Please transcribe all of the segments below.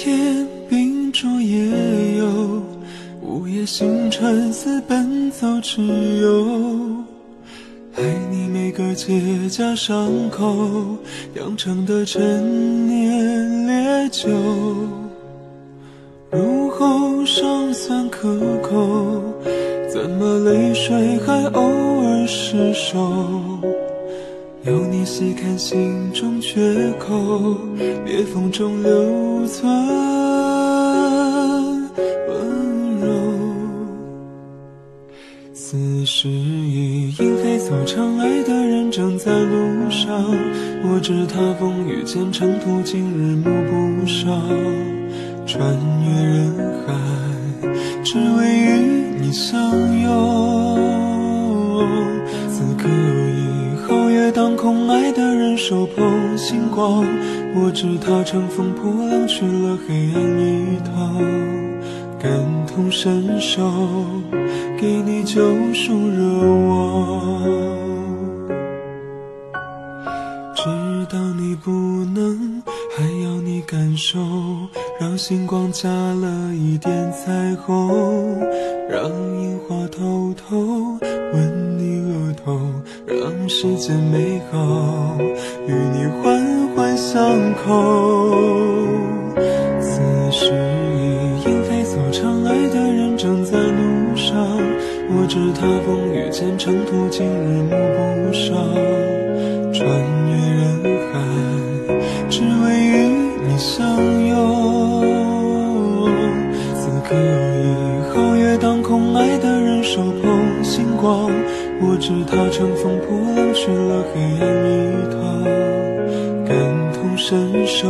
天秉烛夜游午夜星辰似奔走之友爱你每个结痂伤口酿成的陈年烈酒。入喉尚算可口怎么泪水还偶尔失守有你细看心中缺口，裂缝中留存温柔。此时已莺飞草长，爱的人正在路上。我知他风雨兼程途，经日暮不赏。穿越人海，只为与你相拥。星光。我知他乘风破浪去了黑暗一趟。感同身受，给你救赎热望。知道你不能，还要你感受，让星光加了一点彩虹，让樱花偷偷吻你额头，让世间美好与你环环相扣。此时已莺飞草长，爱的人正在路上。我知他风雨兼程途，今日暮不赏。穿越人海，只为与你相拥。此刻，的人手捧星光。我知他乘风破浪去了黑暗一趟，感同身受，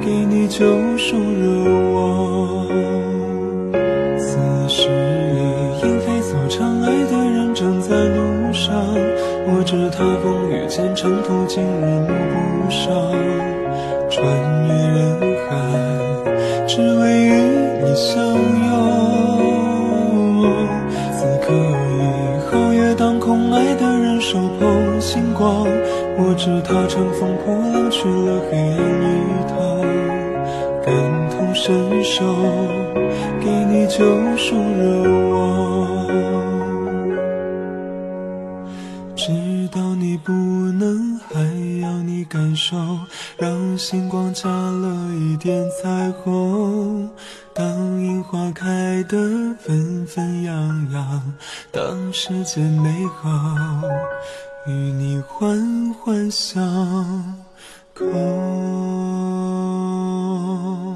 给你救赎热望。此时已莺飞草长，爱的人正在路上，我知他风雨兼程途，经日暮不赏。穿越人海，只为与你相拥。月当空，爱的人手捧星光。我知他乘风破浪去了黑暗一趟，感同身受，给你救赎热望。感受，让星光加了一点彩虹。当樱花开爱的纷纷扬扬，当世间美好与你环环相扣。